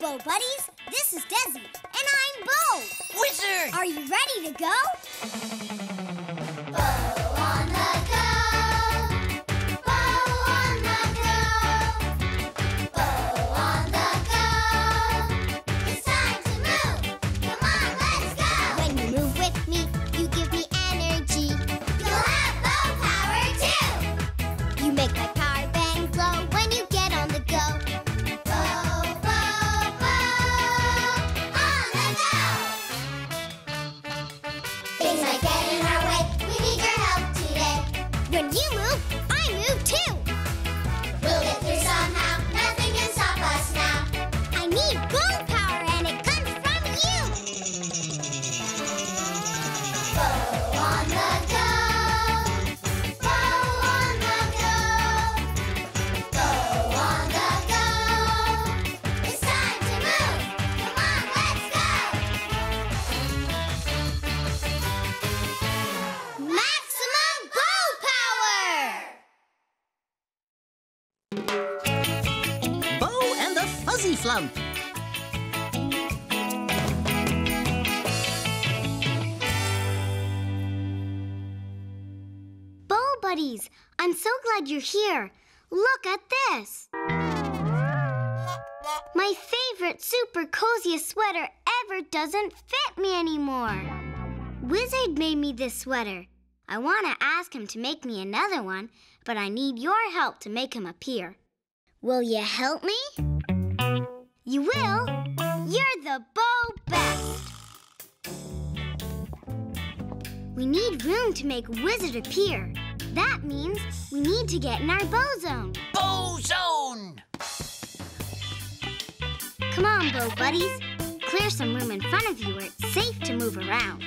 Bo Buddies. This is Dezzy, and I'm Bo. Wizard! Are you ready to go? You're here. Look at this. My favorite super coziest sweater ever doesn't fit me anymore. Wizard made me this sweater. I want to ask him to make me another one, but I need your help to make him appear. Will you help me? You will? You're the Bo best. We need room to make Wizard appear. That means we need to get in our Bo zone. Bo Zone! Come on, Bo buddies. Clear some room in front of you where it's safe to move around.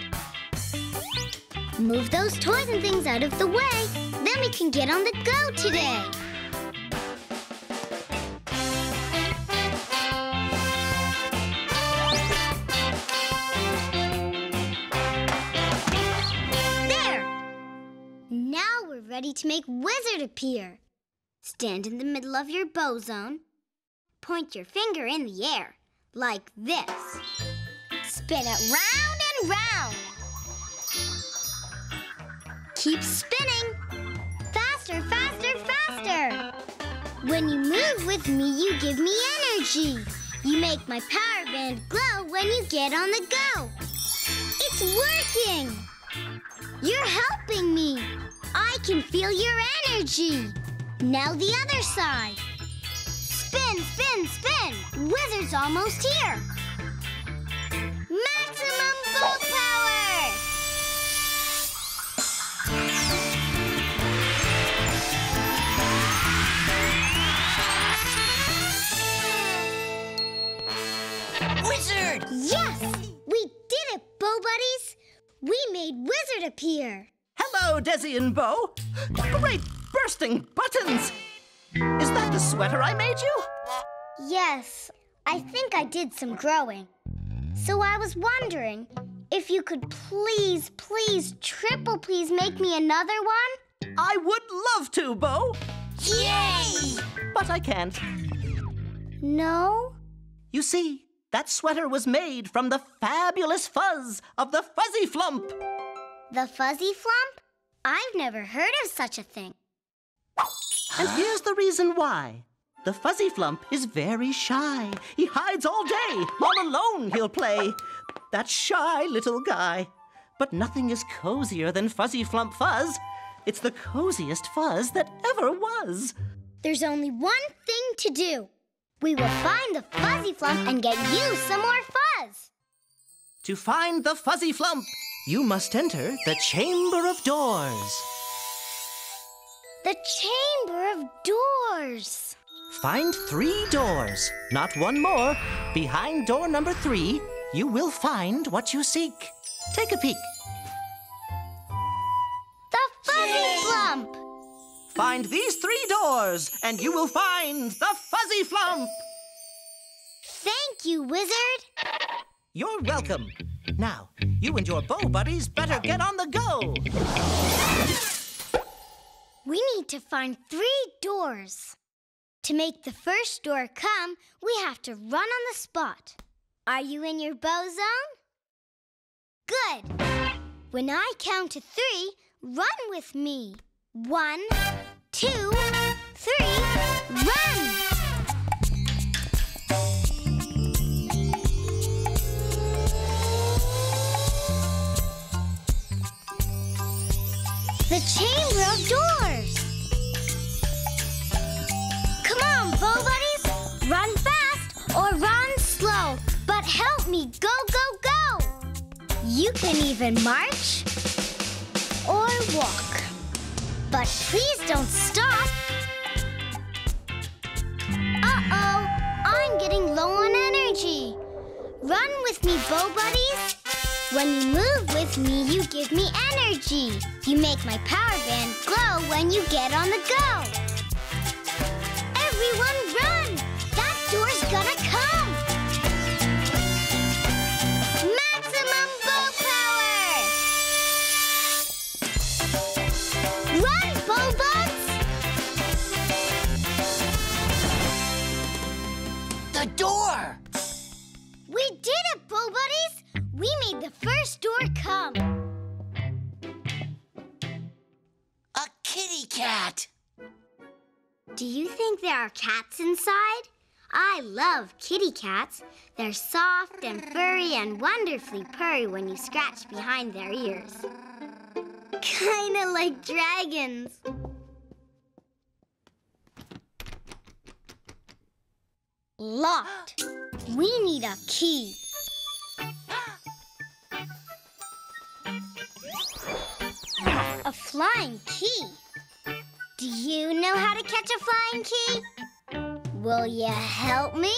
Move those toys and things out of the way. Then we can get on the go today. To make Wizard appear. Stand in the middle of your Bo zone. Point your finger in the air, like this. Spin it round and round. Keep spinning. Faster, faster, faster. When you move with me, you give me energy. You make my power band glow when you get on the go. It's working. You're helping me. I can feel your energy. Now the other side. Spin, spin, spin. Wizard's almost here. Maximum Bo power! Wizard! Yes! We did it, Bo Buddies! We made Wizard appear. Hello, Dezzy and Bo. Great bursting buttons! Is that the sweater I made you? Yes, I think I did some growing. So I was wondering if you could please, please, triple please make me another one? I would love to, Bo, Yay! but I can't. No? You see, that sweater was made from the fabulous fuzz of the Fuzzy Flump. The fuzzy flump? I've never heard of such a thing. And here's the reason why. The Fuzzy Flump is very shy. He hides all day. All alone he'll play. That shy little guy. But nothing is cozier than Fuzzy Flump Fuzz. It's the coziest fuzz that ever was. There's only one thing to do. We will find the fuzzy flump and get you some more fuzz. To find the Fuzzy Flump, you must enter the Chamber of Doors. The Chamber of Doors. Find three doors, not one more. Behind door number three, you will find what you seek. Take a peek. The fuzzy flump. Find these three doors, and you will find the Fuzzy Flump. Thank you, Wizard. You're welcome. Now, you and your Bo buddies better get on the go. We need to find three doors. To make the first door come, we have to run on the spot. Are you in your Bo zone? Good. When I count to three, run with me. One, two, three, run! You can even march or walk, but please don't stop. Uh-oh, I'm getting low on energy. Run with me, Bo Buddies. When you move with me, you give me energy. You make my power band glow when you get on the go. Everyone run! Made the first door come. A kitty cat! Do you think there are cats inside? I love kitty cats. They're soft and furry and wonderfully purry when you scratch behind their ears. Kinda like dragons. Locked. We need a key. A flying key. Do you know how to catch a flying key? Will you help me?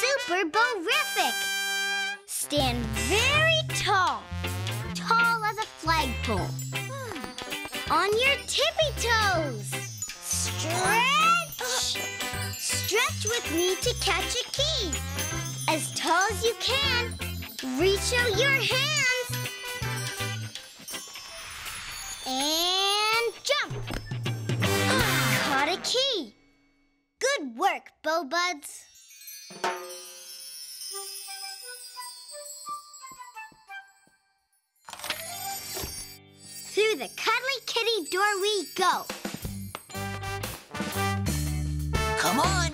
Super Bowrific! Stand very tall, tall as a flagpole. On your tippy toes. Stretch! Stretch with me to catch a key. As tall as you can. Reach out your hands. And jump. Caught a key. Good work, Bowbuds. Through the cuddly kitty door we go. Come on!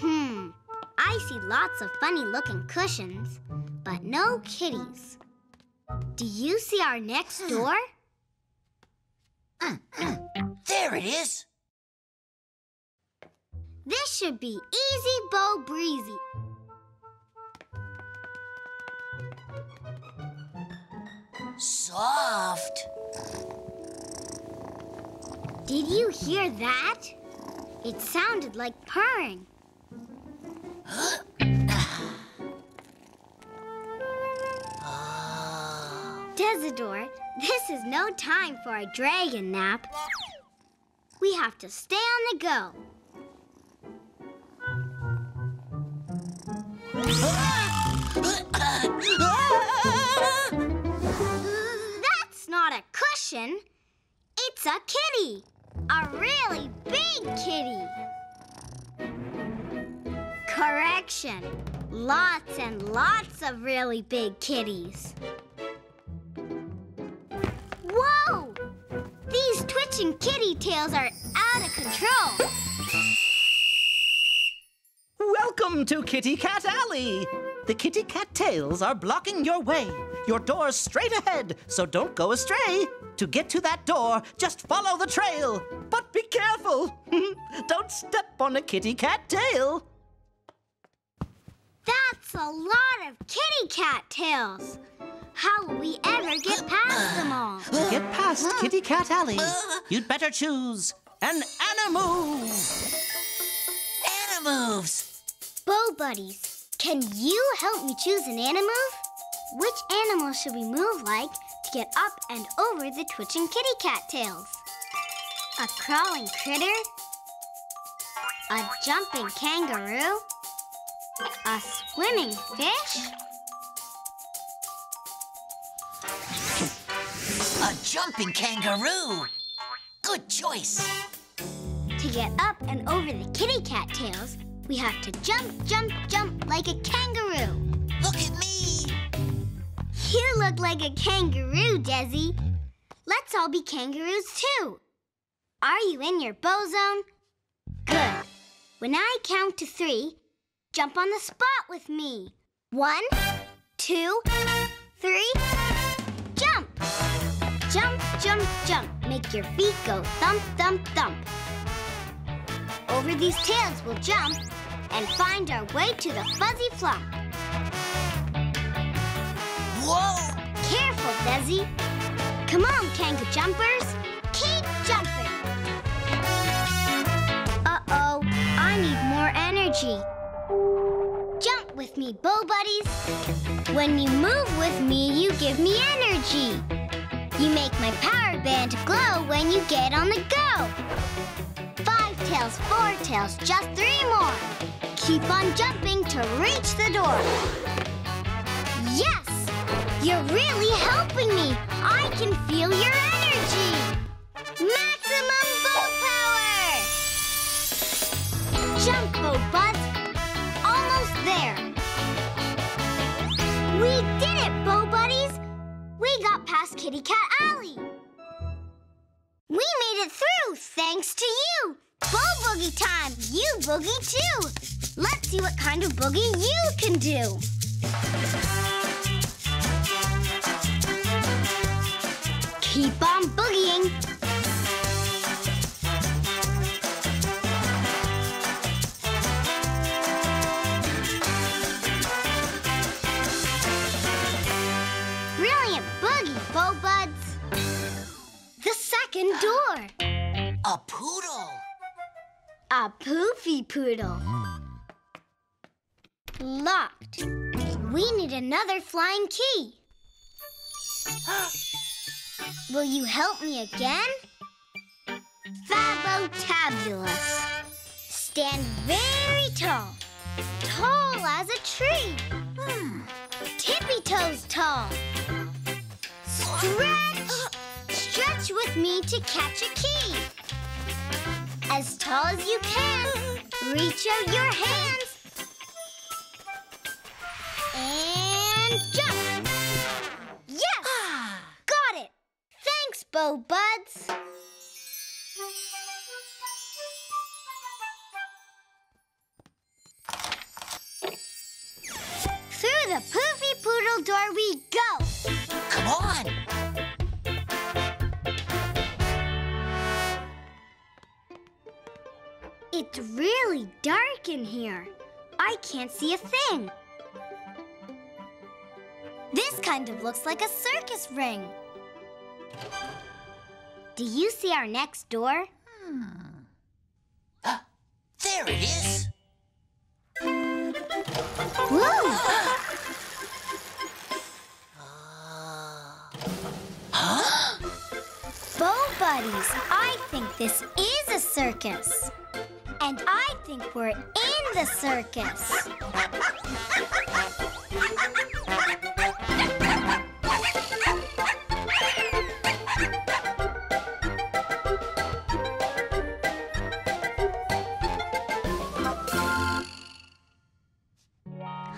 Hmm. I see lots of funny looking cushions, but no kitties. Do you see our next door? There it is! This should be Easy Bow Breezy. Soft! Did you hear that? It sounded like purring. Dezadore, this is no time for a dragon nap. We have to stay on the go. That's not a cushion. It's a kitty. A really big kitty. Correction. Lots and lots of really big kitties. Twitching kitty tails are out of control. Welcome to Kitty Cat Alley. The kitty cat tails are blocking your way. Your door's straight ahead, so don't go astray. To get to that door, just follow the trail. But be careful. don't step on a kitty cat tail. That's a lot of kitty cat tails. How will we ever get past them all? To get past Kitty Cat Alley, you'd better choose an Animove. Animoves! Bo buddies, can you help me choose an animove? Which animal should we move like to get up and over the twitching kitty cat tails? A crawling critter? A jumping kangaroo? A swimming fish? A jumping kangaroo. Good choice. To get up and over the kitty cat tails, we have to jump, jump, jump like a kangaroo. Look at me. You look like a kangaroo, Dezzy. Let's all be kangaroos too. Are you in your Bo zone? Good. When I count to three, jump on the spot with me. One, two, three, jump! Jump, jump, jump. Make your feet go thump, thump, thump. Over these tails we'll jump and find our way to the fuzzy flump. Whoa! Careful, Dezzy. Come on, Kanga jumpers. Keep jumping. Uh-oh, I need more energy. With me, Bo Buddies. When you move with me, you give me energy. You make my power band glow when you get on the go. Five tails, four tails, just three more. Keep on jumping to reach the door. Yes! You're really helping me. I can feel your energy. Maximum Bo power! Jump, Bo Buds. There. We did it, Bo Buddies. We got past Kitty Cat Alley. We made it through thanks to you. Bo boogie time. You boogie too. Let's see what kind of boogie you can do. Keep on boogieing. Second door. A poodle. A poofy poodle. Locked. We need another flying key. Will you help me again? Fabotabulous. Stand very tall. Tall as a tree. Hmm. Tippy toes tall. Stretch. Stretch with me to catch a key. As tall as you can. Reach out your hands. And jump. Yes! Got it! Thanks, Bo Buds. Through the poofy poodle door we go. Come on. It's really dark in here. I can't see a thing. This kind of looks like a circus ring. Do you see our next door? Hmm. There it is. Woo! Bo Buddies, I think this is a circus. And I think we're in the circus.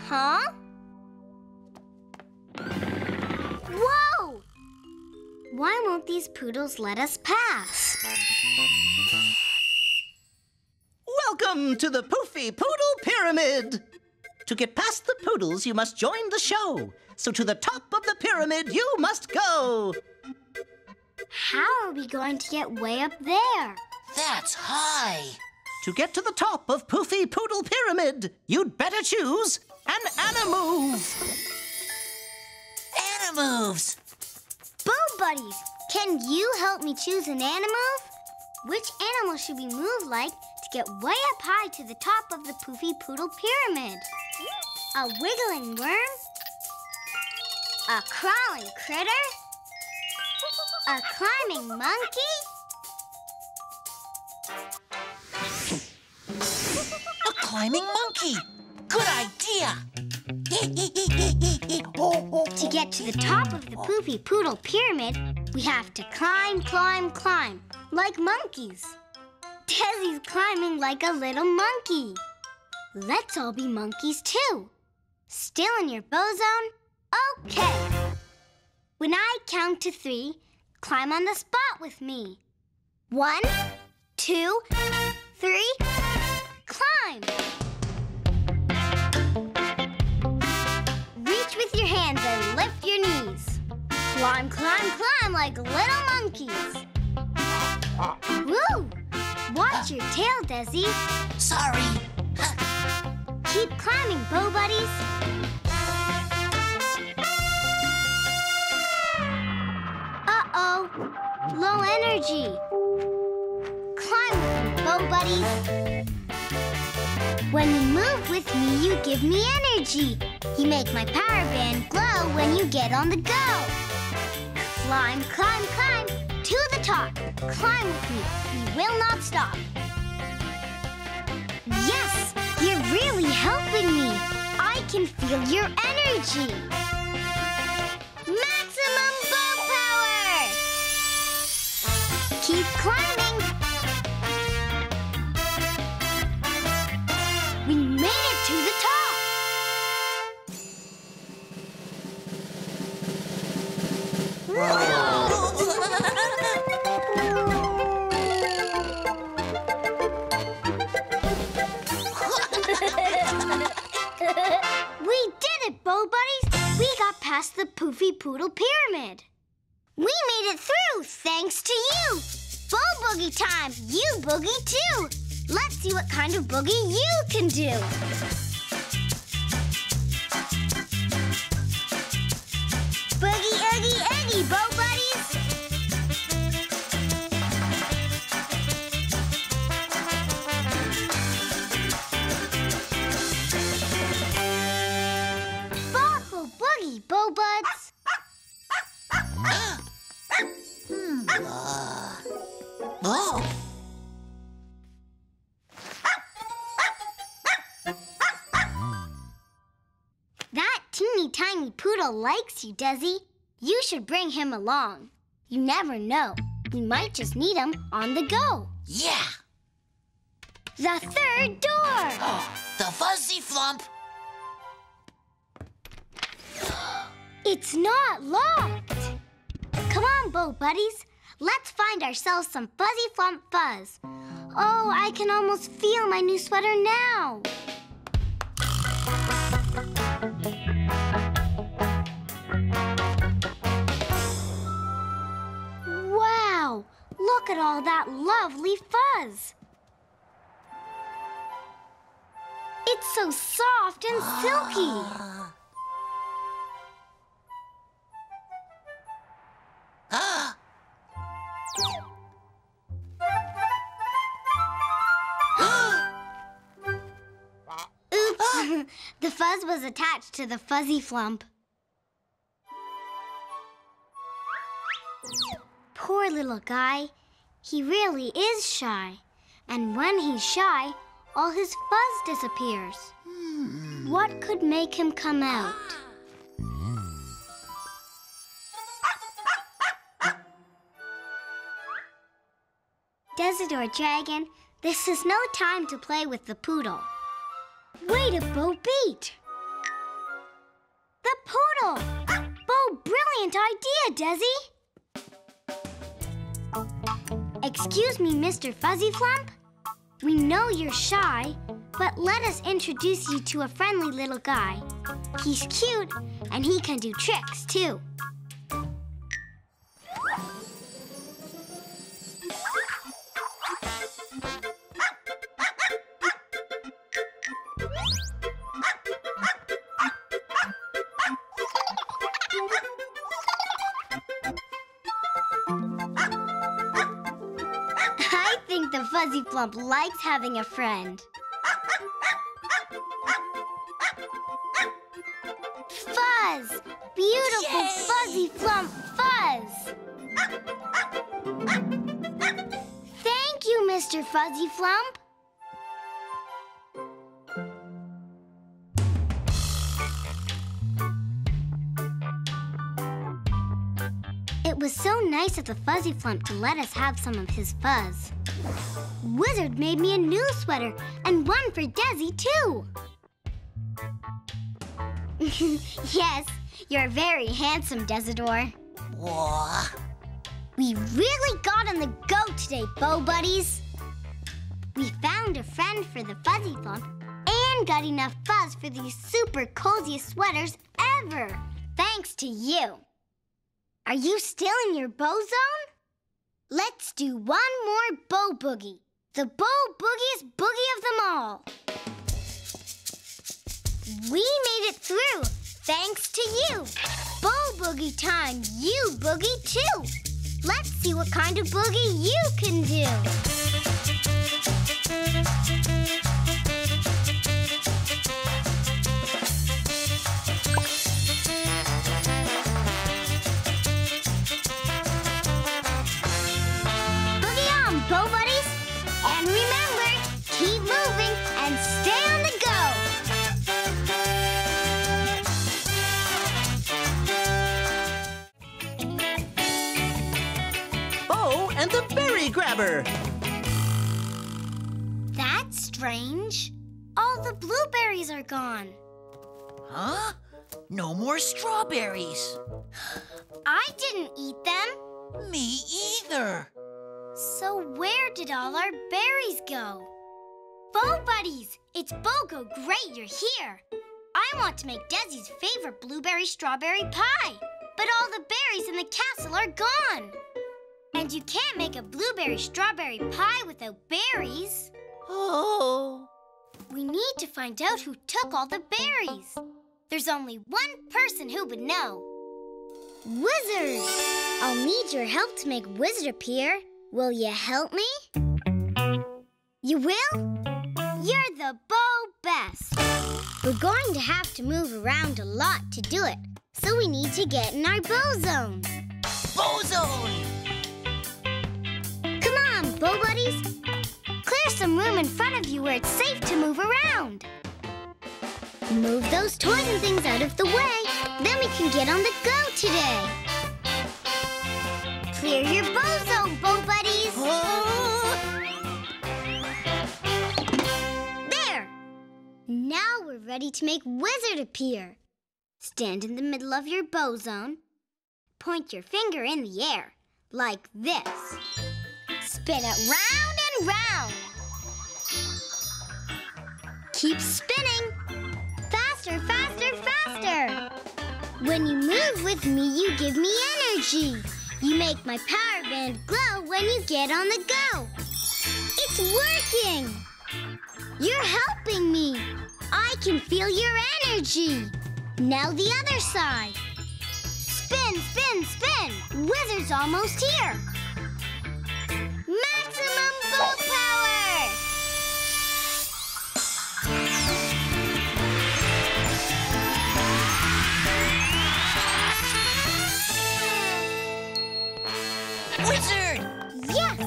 Huh? Whoa! Why won't these poodles let us pass? Welcome to the Poofy Poodle Pyramid. To get past the poodles, you must join the show. So to the top of the pyramid you must go. How are we going to get way up there? That's high. To get to the top of Poofy Poodle Pyramid, you'd better choose an Animove. Animoves. Bo Buddies, can you help me choose an animal? Which animal should we move like to get way up high to the top of the Poofy Poodle Pyramid? A wiggling worm? A crawling critter? A climbing monkey? A climbing monkey. Good idea. To get to the top of the Poofy Poodle Pyramid, We have to climb, climb, climb, like monkeys. Dezzy's climbing like a little monkey. Let's all be monkeys too. Still in your Bo zone? Okay. When I count to three, climb on the spot with me. One, two, three, climb! Reach with your hands and lift your knees. Climb, climb, climb like little monkeys. Woo! Watch your tail, Dezzy. Sorry. Keep climbing, Bo Buddies. Uh-oh, low energy. Climb with me, Bo Buddies. When you move with me, you give me energy. You make my power band glow when you get on the go. Climb, climb, climb to the top. Climb with me. We will not stop. Yes, you're really helping me. I can feel your energy. Maximum Bo power! Keep climbing. Past the Poofy Poodle Pyramid. We made it through thanks to you! Bo Boogie time! You boogie too! Let's see what kind of boogie you can do! Boogie, oogie, oogie, Bo likes you, Dezzy. You should bring him along. You never know. We might just need him on the go. yeah. The third door! Oh, the fuzzy flump. It's not locked! Come on, Bo Buddies. Let's find ourselves some fuzzy flump fuzz. Oh, I can almost feel my new sweater now. Look at all that lovely fuzz. It's so soft and silky. Oops. the fuzz was attached to the fuzzy flump. Poor little guy. He really is shy. And when he's shy, all his fuzz disappears. What could make him come out? Dezadore Dragon, this is no time to play with the poodle. Wait a Bo beat! The poodle! Bo, brilliant idea, Dezzy! Excuse me, Mr. Fuzzy Flump? We know you're shy, but let us introduce you to a friendly little guy. He's cute, and he can do tricks, too. Fuzzy likes having a friend. Fuzz! Beautiful Yay! Fuzzy Flump Fuzz! Thank you, Mr. Fuzzy Flump. It was so nice of the Fuzzy Flump to let us have some of his fuzz. Wizard made me a new sweater and one for Dezzy, too. yes, you're very handsome, Dezadore. Whoa. We really got on the go today, Bo Buddies. We found a friend for the Fuzzy Flump and got enough fuzz for these super coziest sweaters ever. Thanks to you. Are you still in your Bo zone? Let's do one more Bo boogie. The Bo boogiest boogie of them all. We made it through, thanks to you. Bo boogie time, you boogie too. Let's see what kind of boogie you can do. Berry That's strange. All the blueberries are gone. Huh? No more strawberries. I didn't eat them. Me either. So where did all our berries go? Bo Buddies! It's Bogo, great you're here. I want to make Dezzy's favorite blueberry strawberry pie. But all the berries in the castle are gone. And you can't make a blueberry strawberry pie without berries. Oh. We need to find out who took all the berries. There's only one person who would know. Wizard! I'll need your help to make Wizard appear. Will you help me? You will? You're the Bo Best. We're going to have to move around a lot to do it, so we need to get in our Bo zone. Bozone! Come on, Bo Buddies. Clear some room in front of you where it's safe to move around. Move those toys and things out of the way. Then we can get on the go today. Clear your Bo zone, Bo Buddies. There. Now we're ready to make Wizard appear. Stand in the middle of your Bo zone. Point your finger in the air, like this. Spin it round and round. Keep spinning. Faster, faster, faster. When you move with me, you give me energy. You make my power band glow when you get on the go. It's working. You're helping me. I can feel your energy. Now the other side. Spin, spin, spin. Wizard's almost here. Maximum Bo power! Wizard! Yes!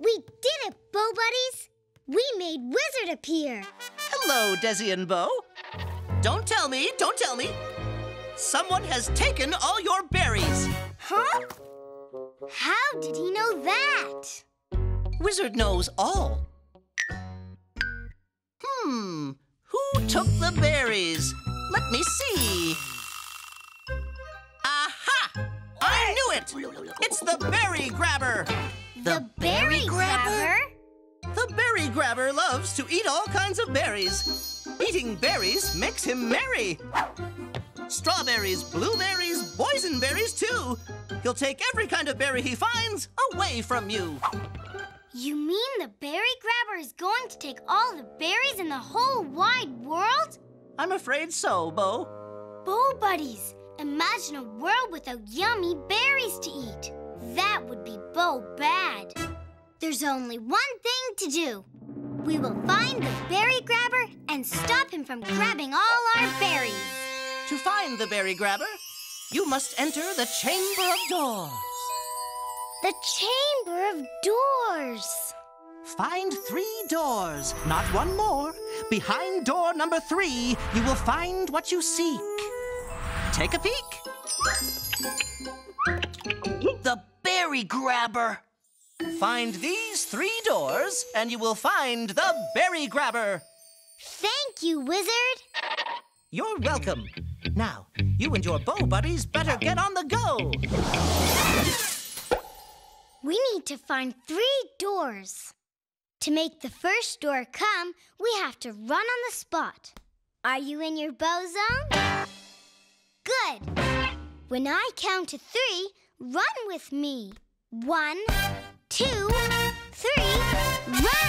We did it, Bo Buddies! We made Wizard appear. Hello, Dezzy and Bo. Don't tell me, don't tell me. Someone has taken all your berries. Huh? How did he know that? Wizard knows all. Hmm, who took the berries? Let me see. Aha! I knew it! It's the berry grabber! The berry grabber? The berry grabber loves to eat all kinds of berries. Eating berries makes him merry. Strawberries, blueberries, boysenberries, too. He'll take every kind of berry he finds away from you. You mean the berry grabber is going to take all the berries in the whole wide world? I'm afraid so, Bo. Bo Buddies, imagine a world without yummy berries to eat. That would be Bo bad. There's only one thing to do. We will find the berry grabber and stop him from grabbing all our berries. To find the berry grabber, you must enter the Chamber of Doors. The Chamber of Doors. Find three doors, not one more. Behind door number three, you will find what you seek. Take a peek. The berry grabber. Find these three doors, and you will find the berry grabber. Thank you, Wizard. You're welcome. Now, you and your Bo buddies better get on the go. We need to find three doors. To make the first door come, we have to run on the spot. Are you in your Bo zone? Good. When I count to three, run with me. One, two, three, run!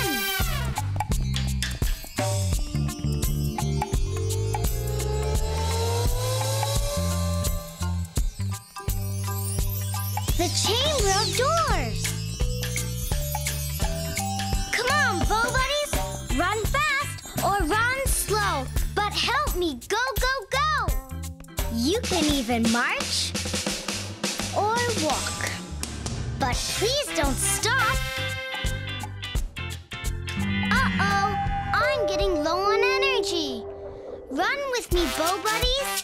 You can even march or walk, but please don't stop. Uh-oh, I'm getting low on energy. Run with me, Bo Buddies.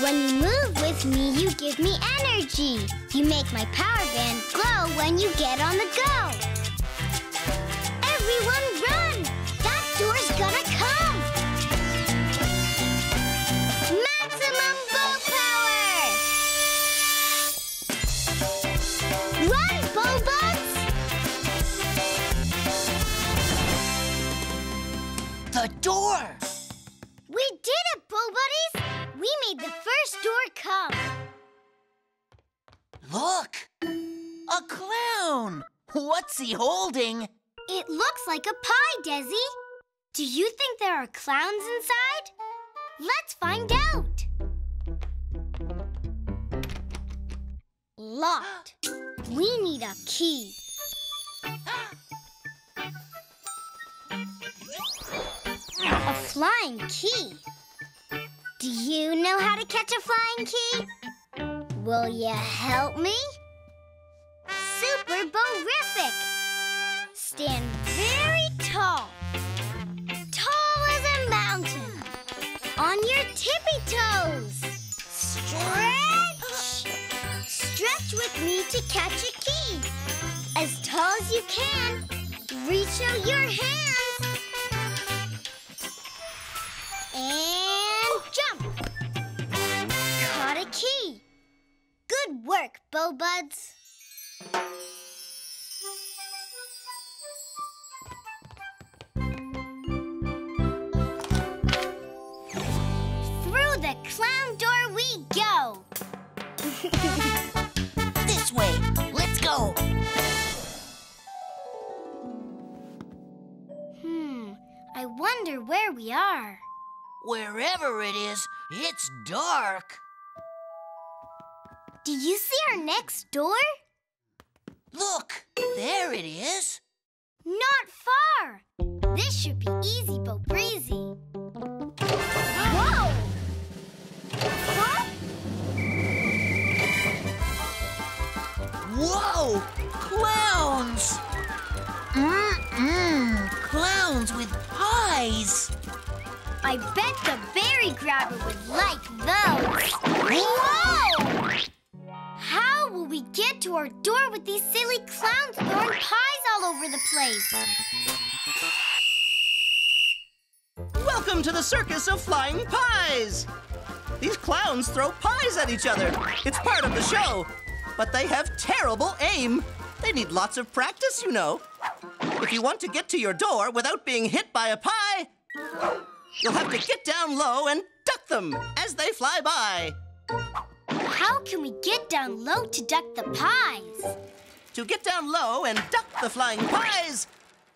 When you move with me, you give me energy. You make my power band glow when you get on the go. Everyone The door. We did it, Bo buddies! We made the first door come. Look. A clown. What's he holding? It looks like a pie, Dezzy. Do you think there are clowns inside? Let's find out. Locked. We need a key. A flying key. Do you know how to catch a flying key? Will you help me? Super Bowrific! Stand very tall. Tall as a mountain. On your tippy toes. Stretch! Stretch with me to catch a key. As tall as you can. Reach out your hands. Bo Buds. Through the clown door we go. This way. Let's go. Hmm, I wonder where we are. Wherever it is, it's dark. Do you see our next door? Look, there it is. Not far. This should be easy, Bo Breezy. Whoa! Huh? Whoa! Clowns! Mmm, clowns with pies. I bet the berry grabber would like those. Whoa! We get to our door with these silly clowns throwing pies all over the place? Welcome to the circus of flying pies. These clowns throw pies at each other. It's part of the show. But they have terrible aim. They need lots of practice, you know. If you want to get to your door without being hit by a pie, you'll have to get down low and duck them as they fly by. How can we get down low to duck the pies? To get down low and duck the flying pies,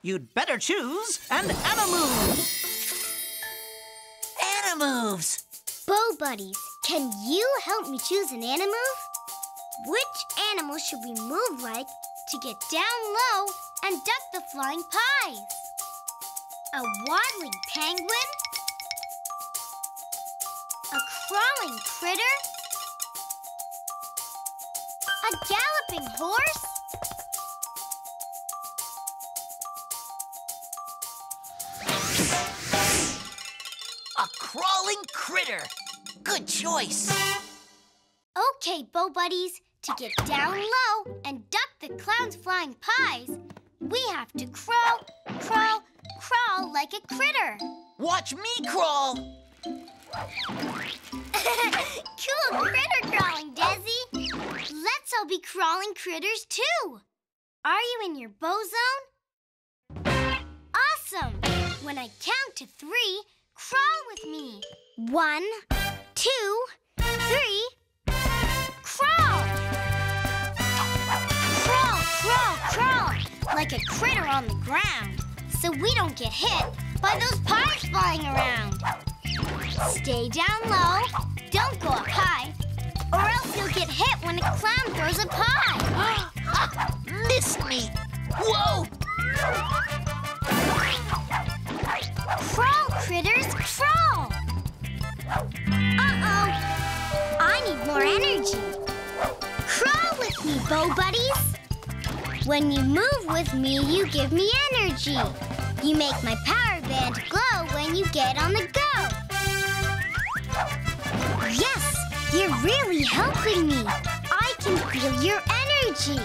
you'd better choose an Animove. Animoves. Bo Buddies, can you help me choose an animove? Which animal should we move like to get down low and duck the flying pies? A waddling penguin? A crawling critter? A galloping horse? A crawling critter. Good choice. Okay, Bo Buddies, to get down low and duck the clown's flying pies, we have to crawl, crawl, crawl like a critter. Watch me crawl. cool critter crawling, Dezzy. Let's all be crawling critters too. Are you in your Bo zone? Awesome! When I count to three, crawl with me. One, two, three, crawl! Crawl, crawl, crawl, like a critter on the ground, so we don't get hit by those pies flying around. Stay down low, don't go up high, or else you'll get hit when a clown throws a pie. Missed me. Whoa! Crawl, critters, crawl! Uh-oh. I need more energy. Crawl with me, Bo Buddies. When you move with me, you give me energy. You make my power band glow when you get on the go. Yes, you're really helping me. I can feel your energy.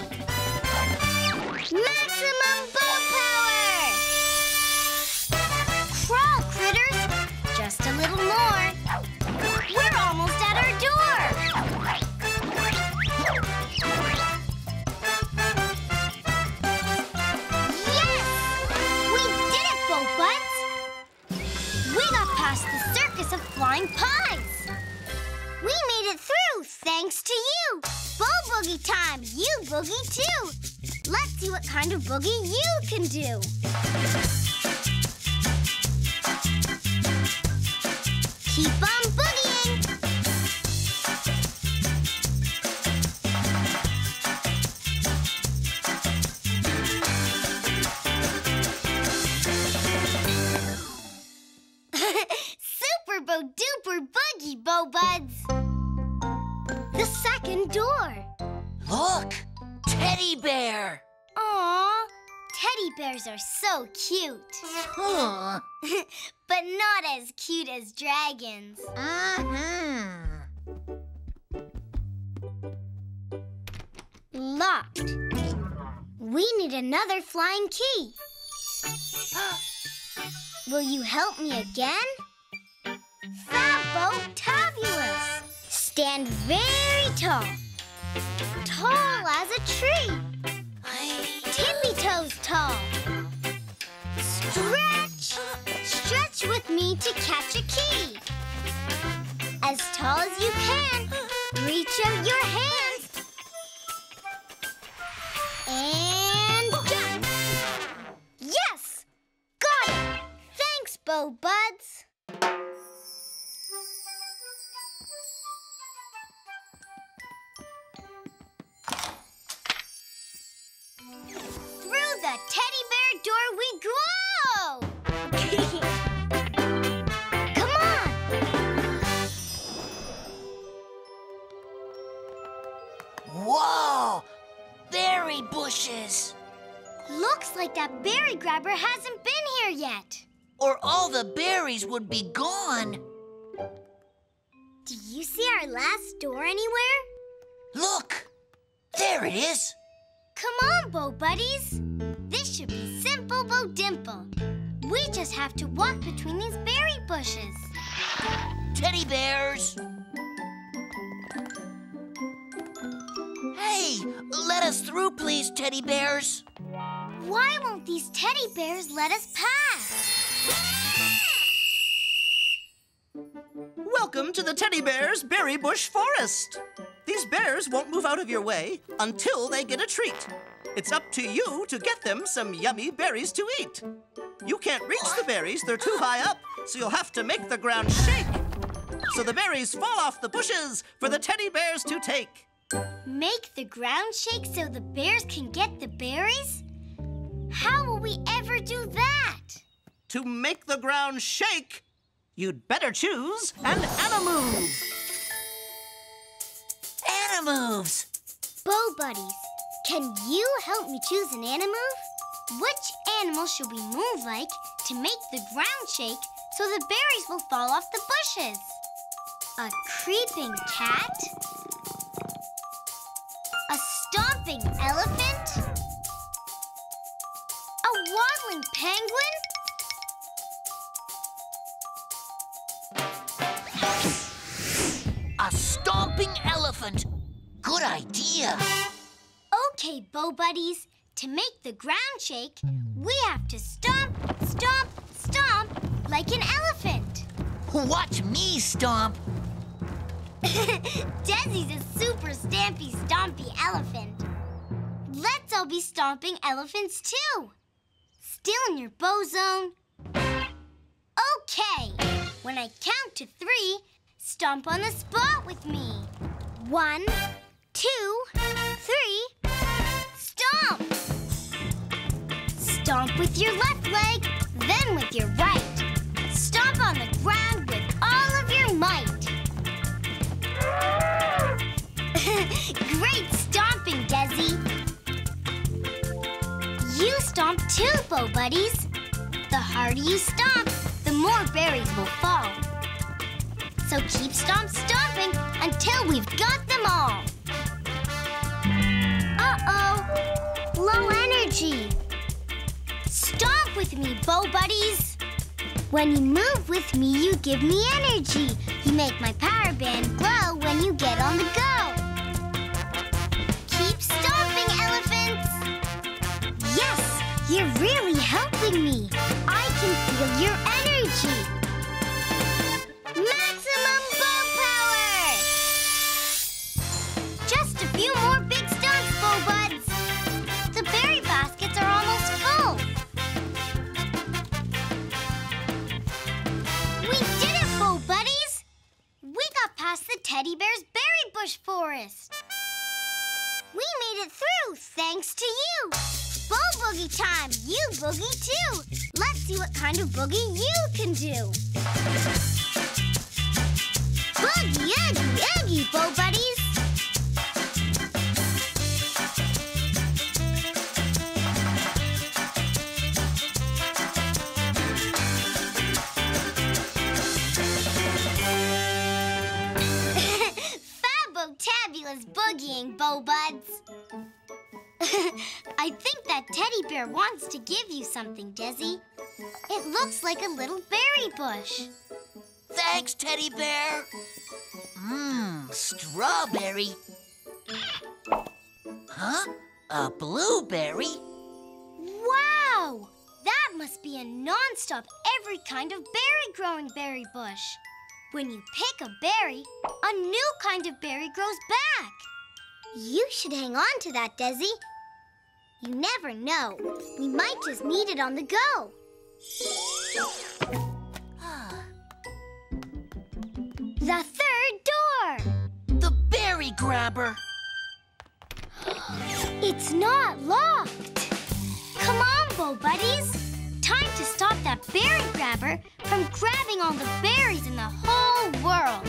Maximum Bo power! Crawl, critters! Just a little more. We're almost at our door. Yes! We did it, Bo Buds! We got past the circus of flying pies. We thanks to you. Boogie time. You boogie too. Let's see what kind of boogie you can do. Keep on boogieing. Door. Look! Teddy bear! Aw, teddy bears are so cute. Huh. but not as cute as dragons. Mm-hmm. Locked. We need another flying key. Will you help me again? Fabotabulous! Stand very tall. Tall as a tree. Tippy toes tall. Stretch. Stretch with me to catch a key. As tall as you can. Reach out your Teddy Bears Berry Bush Forest. These bears won't move out of your way until they get a treat. It's up to you to get them some yummy berries to eat. You can't reach the berries, they're too high up, so you'll have to make the ground shake. So the berries fall off the bushes for the teddy bears to take. Make the ground shake so the bears can get the berries? How will we ever do that? To make the ground shake, you'd better choose an Animove. Animoves! Bo Buddies, can you help me choose an animove? Which animal should we move like to make the ground shake so the berries will fall off the bushes? A creeping cat? A stomping elephant? Elephant. Good idea. Okay, Bo Buddies. To make the ground shake, we have to stomp, stomp, stomp like an elephant. Watch me stomp. Dezzy's a super stampy, stompy elephant. Let's all be stomping elephants too. Still in your Bo zone? Okay. When I count to three, stomp on the spot with me. One, two, three, stomp! Stomp with your left leg, then with your right. Stomp on the ground with all of your might. Great stomping, Dezzy. You stomp too, Bo Buddies. The harder you stomp, the more berries will fall. So keep stomp stomping until we've got them all. Uh-oh, low energy. Stomp with me, Bo Buddies. When you move with me, you give me energy. You make my power band glow when you get on the go. Keep stomping, elephants. Yes, you're really helping me. I can feel your past the teddy bear's berry bush forest. We made it through thanks to you. Bo boogie time! You boogie too! Let's see what kind of boogie you can do. Boogie, Eggy, Eggy, Bo Buddies! Boogieing, Bo Buds. I think that teddy bear wants to give you something, Dezzy. It looks like a little berry bush. Thanks, teddy bear. Mmm, strawberry. Huh? A blueberry? Wow! That must be a non-stop every kind of berry-growing berry bush. When you pick a berry, a new kind of berry grows back. You should hang on to that, Dezzy. You never know. We might just need it on the go. The third door. The berry grabber. It's not locked. Come on, Bo Buddies. Time to stop that berry grabber from grabbing all the berries in the whole world.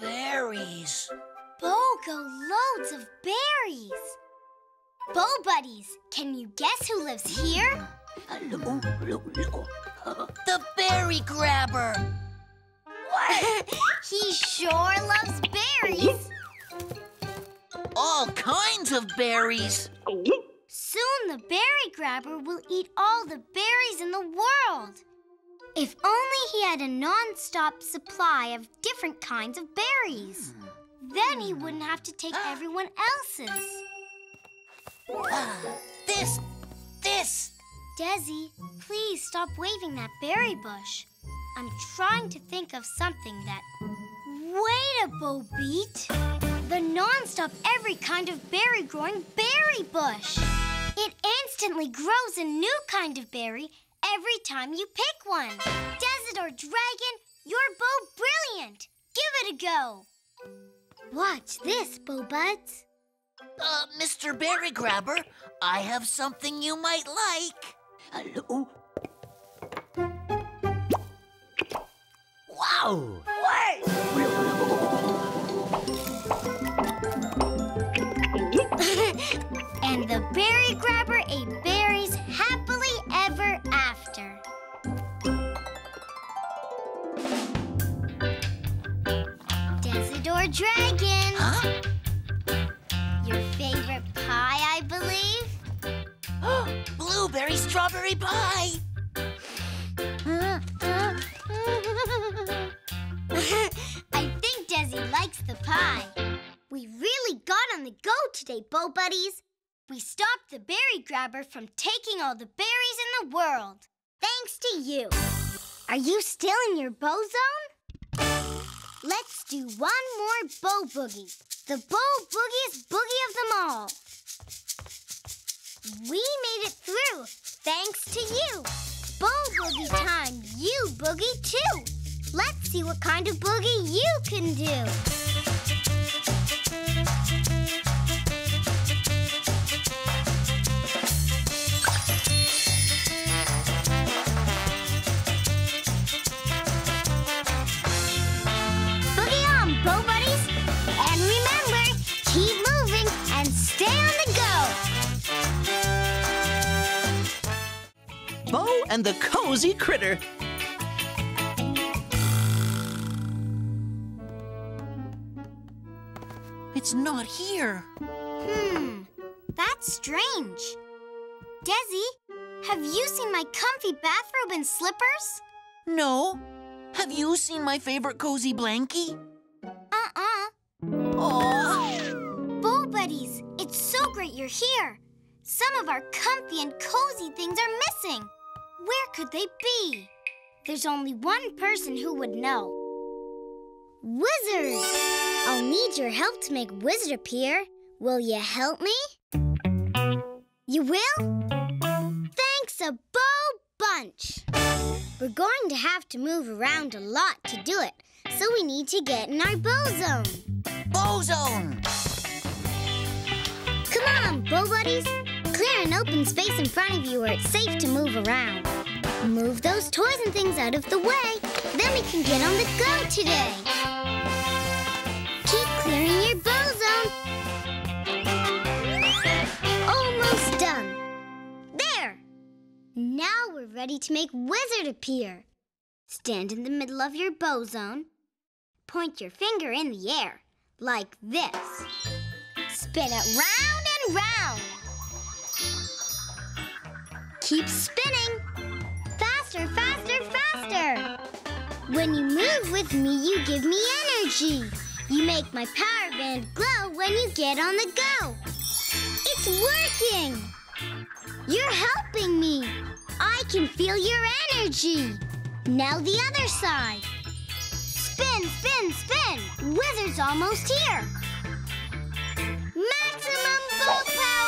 Berries. Bo go loads of berries. Bo Buddies, can you guess who lives here? The berry grabber. he sure loves berries. All kinds of berries. Soon the berry grabber will eat all the berries in the world. If only he had a non-stop supply of different kinds of berries. Then he wouldn't have to take everyone else's. This, this. Dezzy, please stop waving that berry bush. I'm trying to think of something that... Wait a Bo Beat! The non-stop every kind of berry-growing berry bush. It instantly grows a new kind of berry every time you pick one. Dezadore Dragon, you're Bo Brilliant. Give it a go. Watch this, Bo Buds. Uh, Mr. Berry Grabber, I have something you might like. Hello? Wow! and the berry grabber ate blueberry strawberry pie. I think Dezzy likes the pie. We really got on the go today, Bo Buddies. We stopped the berry grabber from taking all the berries in the world. Thanks to you. Are you still in your Bo zone? Let's do one more Bo boogie. The Bo boogiest boogie of them all. We made it through, thanks to you. Boogie time, you boogie too. Let's see what kind of boogie you can do. Bo and the Cozy Critter. It's not here. Hmm, that's strange. Dezzy, have you seen my comfy bathrobe and slippers? No. Have you seen my favorite cozy blankie? Uh-uh. Oh, Bo Buddies, it's so great you're here. Some of our comfy and cozy things are missing. Where could they be? There's only one person who would know. Wizard! I'll need your help to make Wizard appear. Will you help me? You will? Thanks a Bo bunch! We're going to have to move around a lot to do it, so we need to get in our Bo zone. Bo zone! Come on, Bo Buddies! Clear an open space in front of you where it's safe to move around. Move those toys and things out of the way, then we can get on the go today. Keep clearing your Bo zone. Almost done. There! Now we're ready to make Wizard appear. Stand in the middle of your Bo zone. Point your finger in the air, like this. Spin it round and round. Keep spinning. Faster, faster, faster. When you move with me, you give me energy. You make my power band glow when you get on the go. It's working. You're helping me. I can feel your energy. Now the other side. Spin, spin, spin. Wizard's almost here. Maximum Bo power!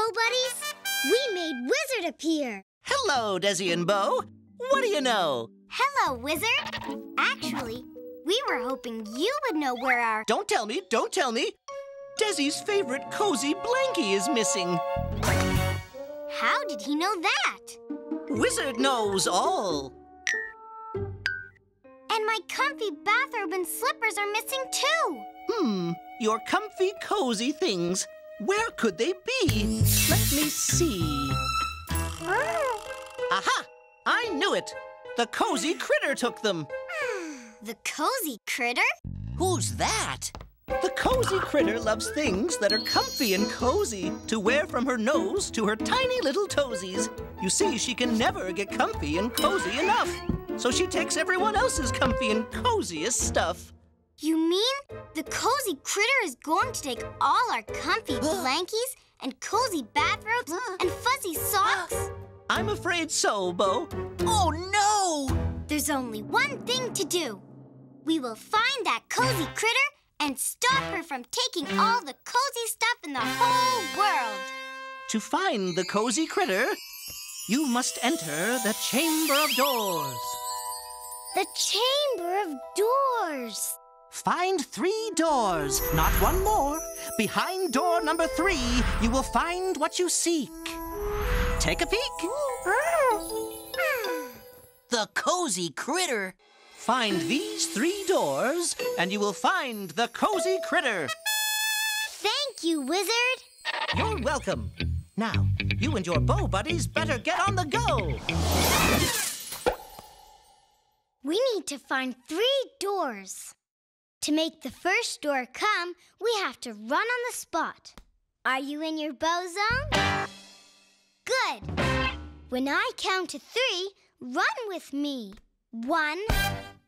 Bo Buddies! We made Wizard appear! Hello, Dezzy and Bo. What do you know? Hello, Wizard! Actually, we were hoping you would know where our. Don't tell me, don't tell me. Dezzy's favorite cozy blankie is missing. How did he know that? Wizard knows all. And my comfy bathrobe and slippers are missing too! Hmm, your comfy, cozy things. Where could they be? Let me see. Aha! I knew it. The cozy critter took them. The cozy critter? Who's that? The cozy critter loves things that are comfy and cozy to wear from her nose to her tiny little toesies. You see, she can never get comfy and cozy enough. So she takes everyone else's comfy and coziest stuff. You mean the cozy critter is going to take all our comfy blankies and cozy bathrobes and fuzzy socks? I'm afraid so, Bo. Oh no! There's only one thing to do. We will find that cozy critter and stop her from taking all the cozy stuff in the whole world. To find the cozy critter, you must enter the Chamber of Doors. The Chamber of Doors. Find three doors, not one more. Behind door number three, you will find what you seek. Take a peek. The cozy critter. Find these three doors, and you will find the cozy critter. Thank you, Wizard. You're welcome. Now, You and your Bo buddies better get on the go. We need to find three doors. To make the first door come, we have to run on the spot. Are you in your Bo zone? Good. When I count to three, run with me. One,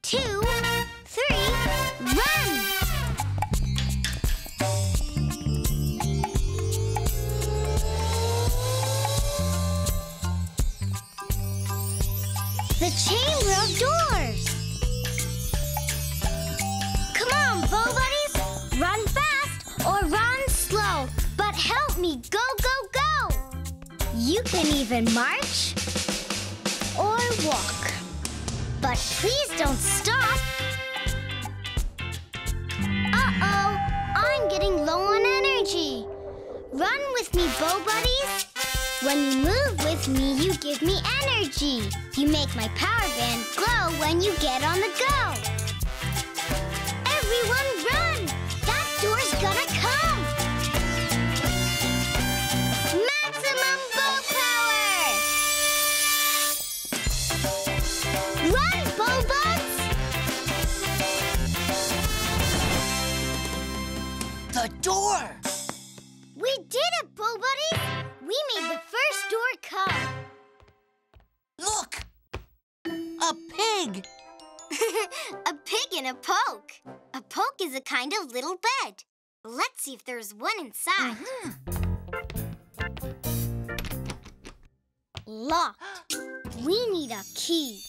two, three, run! You can even march or walk, but please don't stop. Uh-oh, I'm getting low on energy. Run with me, Bo buddies. When you move with me, you give me energy. You make my power band glow when you get on the go. Everyone run! Door! We did it, Bo buddies! We made the first door come. Look! A pig! a pig and a poke. A poke is a kind of little bed. Let's see if there's one inside. Mm-hmm. Locked. We need a key.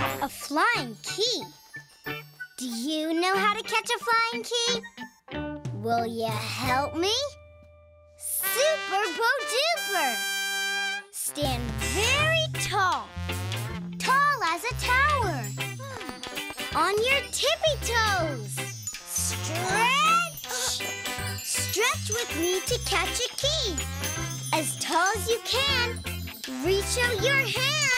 A flying key. Do you know how to catch a flying key? Will you help me? Super Bo Duper! Stand very tall, tall as a tower. On your tippy toes. Stretch! Stretch with me to catch a key. As tall as you can, reach out your hands.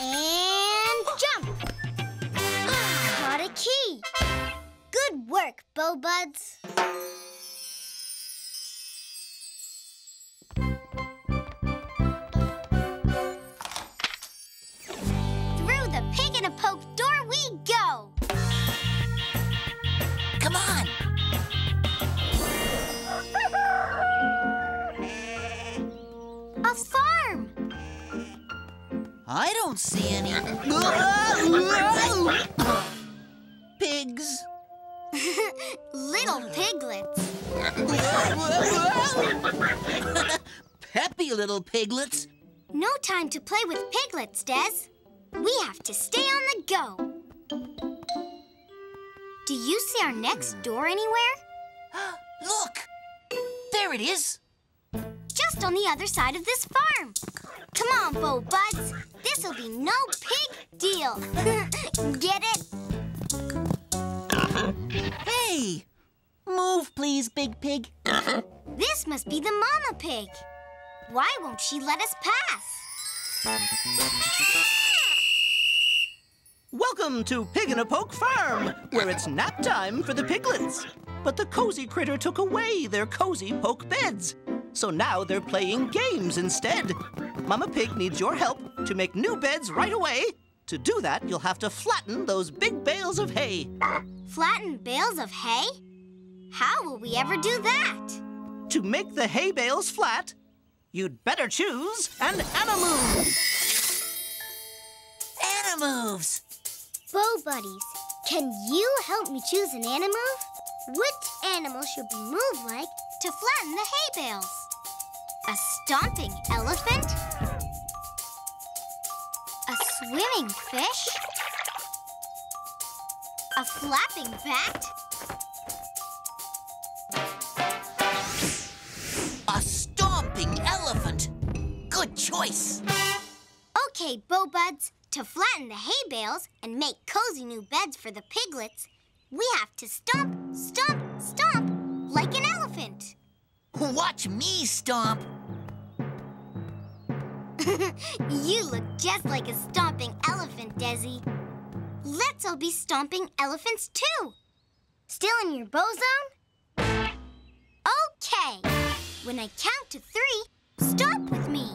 And jump! Caught a key. Good work, Bo Buds. Don't see any. Pigs. Little piglets. Peppy little piglets. No time to play with piglets, Des. We have to stay on the go. Do you see our next door anywhere? Look! There it is. Just on the other side of this farm. Come on, Bo Buds. This'll be no pig deal. Get it? Hey! Move, please, Big Pig. This must be the mama pig. Why won't she let us pass? Welcome to Pig and a Poke Farm, where it's nap time for the piglets. But the cozy critter took away their cozy poke beds. So now they're playing games instead. Mama Pig needs your help to make new beds right away. To do that, you'll have to flatten those big bales of hay. Flatten bales of hay? How will we ever do that? To make the hay bales flat, you'd better choose an animal. Animoves. Bo buddies, can you help me choose an animal? Which animal should we move like to flatten the hay bales? A stomping elephant? A swimming fish? A flapping bat? A stomping elephant. Good choice. Okay, Bo Buds, to flatten the hay bales and make cozy new beds for the piglets, we have to stomp, stomp, stomp like an elephant. Watch me stomp. you look just like a stomping elephant, Dezzy. Let's all be stomping elephants too. Still in your Bo zone? Okay. When I count to three, stomp with me.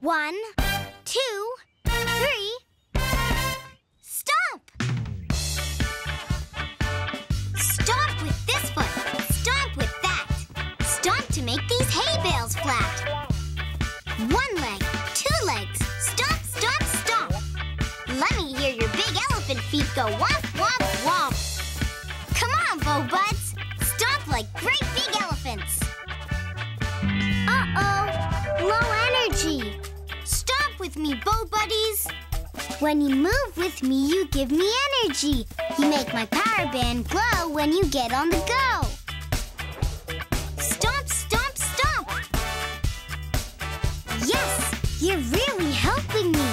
One, two, elephant feet go womp, womp, womp. Come on, Bo Buds. Stomp like great big elephants. Uh-oh, low energy. Stomp with me, Bo Buddies. When you move with me, you give me energy. You make my power band glow when you get on the go. Stomp, stomp, stomp. Yes, you're really helping me.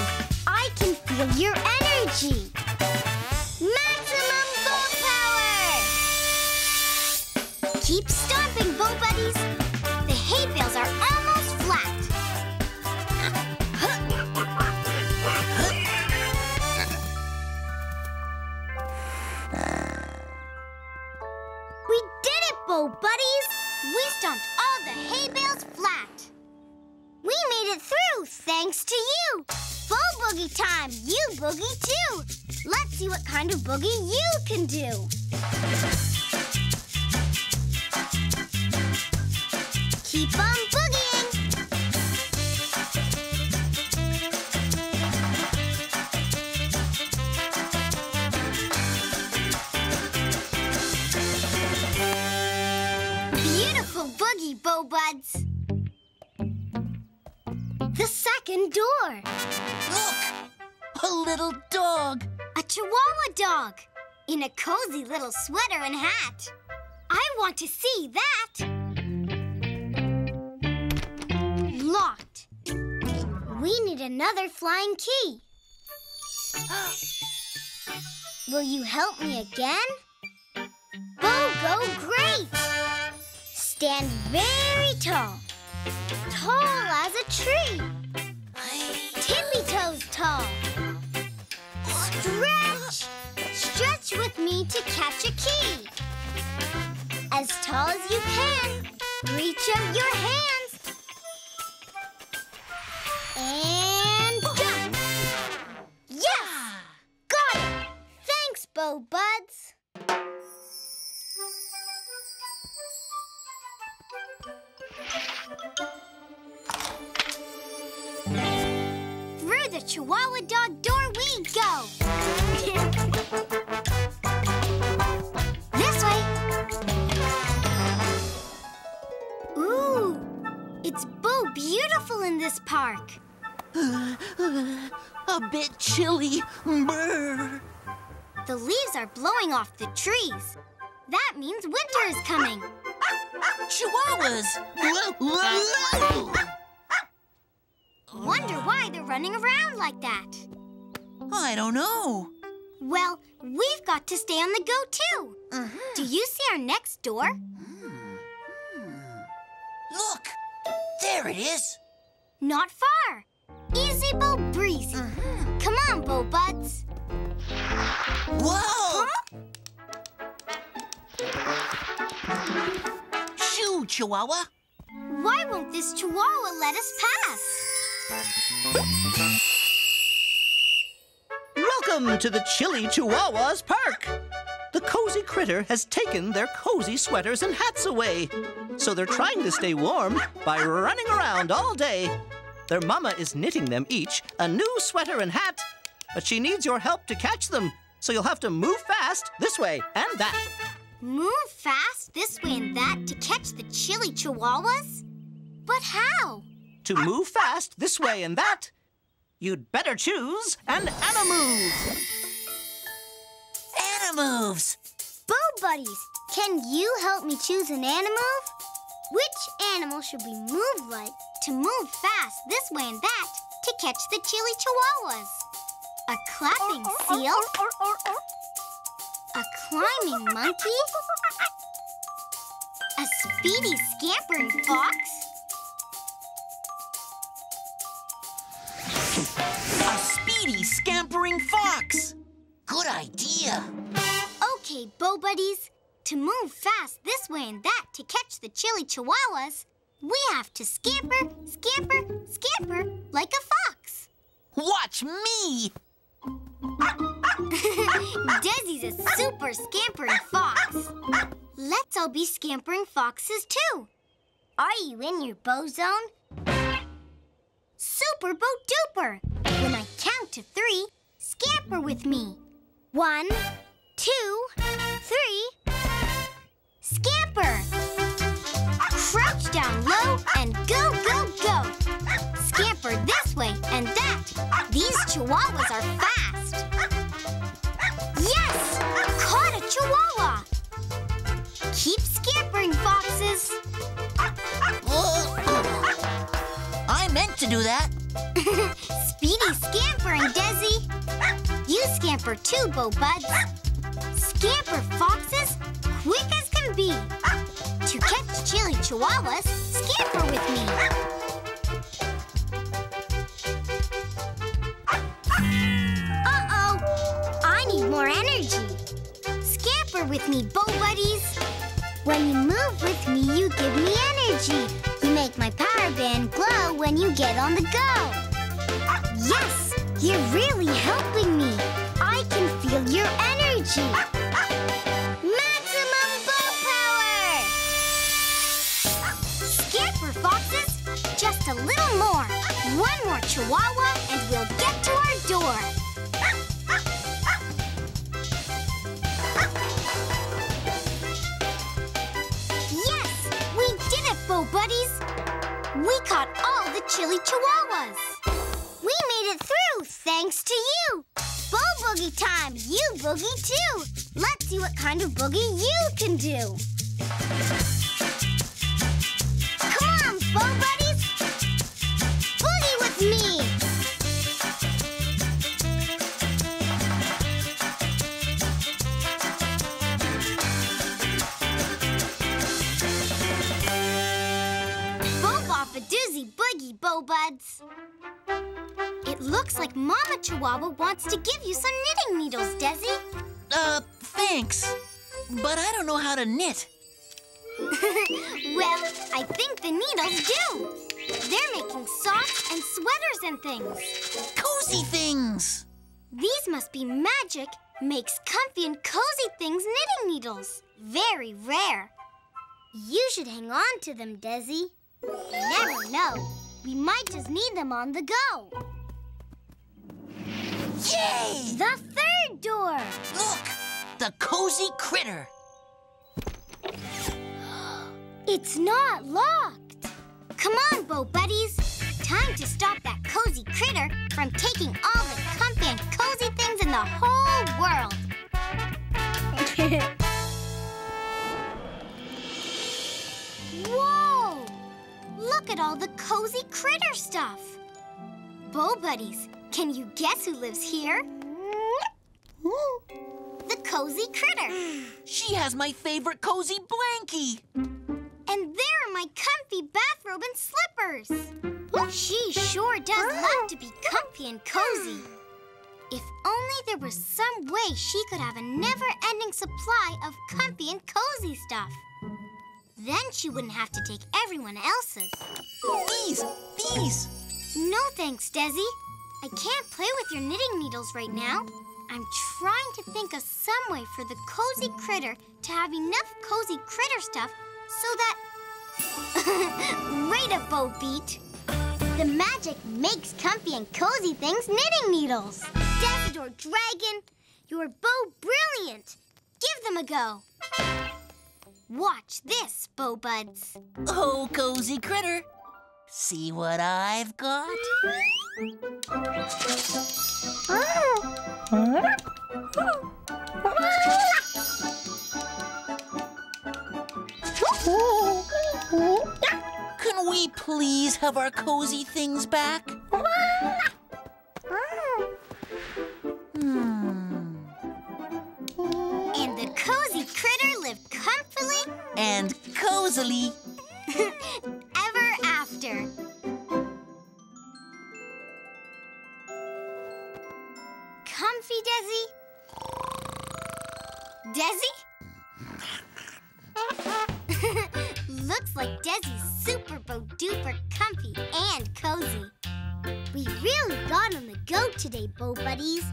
I can feel your energy. Maximum Bo power! Keep stomping, Bo Buddies. The hay bales are almost flat. We did it, Bo Buddies! We stomped all the hay bales flat. We made it through thanks to you. Bo boogie time! You boogie too. Let's see what kind of boogie you can do. Keep on boogieing. In a cozy little sweater and hat. I want to see that. Locked. We need another flying key. Will you help me again? Bo go great! Stand very tall. Tall as a tree. Tippy toes tall. Stretch! Stretch with me to catch a key. As tall as you can. Reach up your hands. And jump. Yes! Got it! Thanks, Bo Buds. Through the Chihuahua dog door we go. Beautiful in this park. A bit chilly. Brr. The leaves are blowing off the trees. That means winter is coming. Chihuahuas! Wonder why they're running around like that. I don't know. Well, we've got to stay on the go too. Uh-huh. Do you see our next door? Hmm. Hmm. Look! There it is. Not far. Easy Bo Breezy. Uh-huh. Come on, Bo Buds. Whoa! Shoo, Chihuahua. Why won't this Chihuahua let us pass? Welcome to the chilly Chihuahuas Park. The cozy critter has taken their cozy sweaters and hats away. So they're trying to stay warm by running around all day. Their mama is knitting them each a new sweater and hat. But she needs your help to catch them. So you'll have to move fast this way and that. Move fast this way and that to catch the chilly Chihuahuas? But how? To move fast this way and that, you'd better choose an Animove. Animoves. Bo Buddies, can you help me choose an animal? Which animal should we move like to move fast this way and that to catch the chilly chihuahuas? A clapping seal? A climbing monkey? A speedy scampering fox? A speedy scampering fox. good idea. Okay, Bo Buddies. To move fast this way and that to catch the chilly chihuahuas, we have to scamper, scamper, scamper like a fox. Watch me! Dezzy's a super scampering fox. Let's all be scampering foxes too. Are you in your Bo zone? Super Bo Duper! When I count to three, scamper with me. One, two, three. Scamper! Crouch down low and go, go, go. Scamper this way and that. These chihuahuas are fast. Yes! Caught a chihuahua! Keep scampering, foxes. I meant to do that. Speedy scampering, Dezzy. You scamper too, Bo Buds. Scamper, foxes, quick as can be. To catch chilly chihuahuas, scamper with me. Uh-oh, I need more energy. Scamper with me, Bo Buddies. When you move with me, you give me energy. You make my power band glow when you get on the go. Yes, you're really helping me. I can feel your energy. Just a little more. One more chihuahua and we'll get to our door. Yes, we did it, Bo Buddies. We caught all the chilly chihuahuas. We made it through thanks to you. Bo Boogie time, you boogie too. Let's see what kind of boogie you can do. Come on, Bo Buddies. Me. Bob a doozy boogie, Bo Buds. It looks like Mama Chihuahua wants to give you some knitting needles, Dezzy. Uh, thanks. But I don't know how to knit. well, I think the needles do. They're making socks and sweaters and things. Cozy things. These must be magic makes comfy and cozy things knitting needles. Very rare. You should hang on to them, Dezzy. You never know. We might just need them on the go. Yay! The third door. Look, the cozy critter. It's not locked. Come on, Bo Buddies. Time to stop that cozy critter from taking all the comfy and cozy things in the whole world. Whoa! Look at all the cozy critter stuff. Bo Buddies, can you guess who lives here? The cozy critter. She has my favorite cozy blankie. And there are my comfy bathrobe and slippers. She sure does love to be comfy and cozy. If only there was some way she could have a never-ending supply of comfy and cozy stuff. Then she wouldn't have to take everyone else's. These, these. No thanks, Dezzy. I can't play with your knitting needles right now. I'm trying to think of some way for the cozy critter to have enough cozy critter stuff so that. Right up, Bo Beat. The magic makes comfy and cozy things knitting needles. Dezadore Dragon, you're Bo Brilliant. Give them a go. Watch this, Bo Buds. Oh, cozy critter. See what I've got? Ah. Can we please have our cozy things back? Hmm. And the cozy critter lived comfortably And cozily. ever after. Comfy, Dezzy? Dezzy? Looks like Dezzy's super bo duper comfy and cozy. We really got on the go today, Bo Buddies.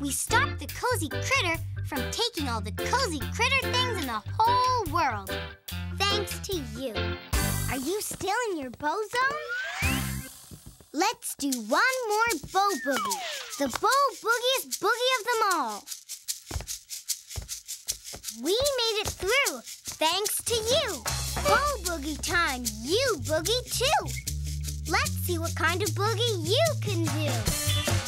We stopped the cozy critter from taking all the cozy critter things in the whole world. Thanks to you. Are you still in your Bo zone? Let's do one more Bo boogie. The Bo boogiest boogie of them all. We made it through, thanks to you. Bo boogie time, you boogie too. Let's see what kind of boogie you can do.